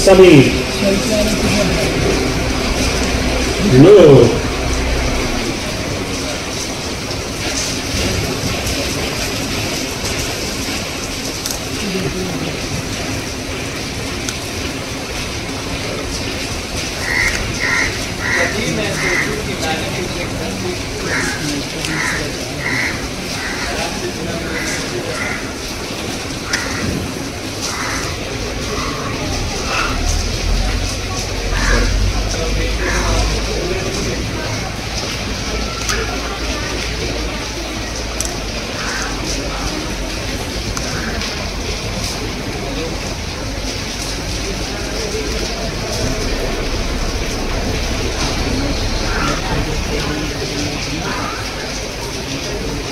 Sounds good. Sabi. Blue.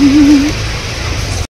Mm-hmm.